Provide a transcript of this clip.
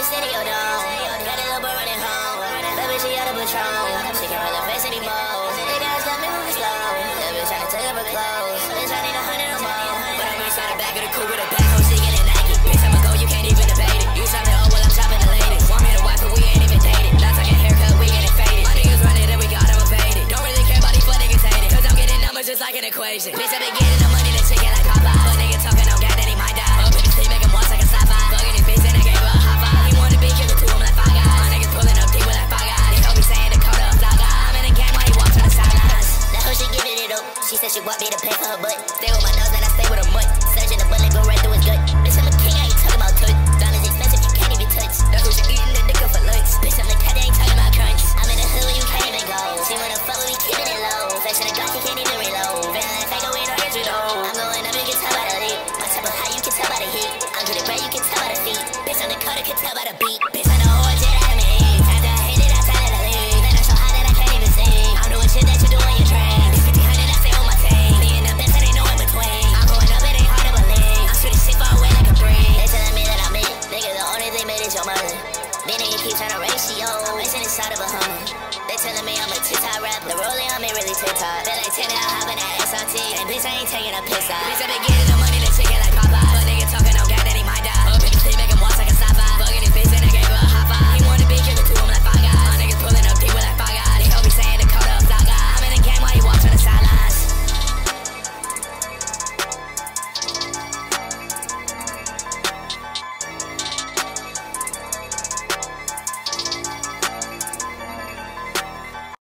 the city, oh, yo, dog. Got a little boy running home. Bitch, she out of Patron. She can't her face anymore. They guys got me moving slow. That bitch trying to take off her clothes. Bitch, I need a hundred or more. But I'm inside the back of the coupe with a bag. Oh, she get it Nike. Bitch, I'ma go, you can't even debate it. You shopping, oh, well, I'm shopping the latest. Want me to wife, but we ain't even dated. Not talking haircut, we ain't faded. My niggas running and we got them evaded. Don't really care these fuck niggas hated. Cause I'm getting numbers just like an equation. Bitch, I been getting the money, the chicken She said she want me to pay for her butt. Stay with my nose, and I stay with her mutt. Surgeon the bullet go right through his gut. Bitch, I'm a king, I ain't talking about touch. Diamonds expensive, you can't even touch. Now who's eating the dick for lunch? Bitch, I'm the cat, they ain't talking about crunch. I'm in the hood where you can't even go. She wanna fuck with me, keeping it low. Fashion a Glock, you can't even reload. Feeling like I go in or injured, though. I'm going up, you can tell by the lead. My type of high, you can tell by the heat. I'm getting bread, you can tell by the feet. Bitch, on the cutter, can tell by the beat. Then nigga keep trying to ratio. Racing inside of a Hummer. They telling me I'm a TikTok rap. The rolling on me really TikTok. Feel like 10 out hopping that SRT. And bitch, I ain't taking a piss out. Bitch, I been getting the money, chicken like Popeye.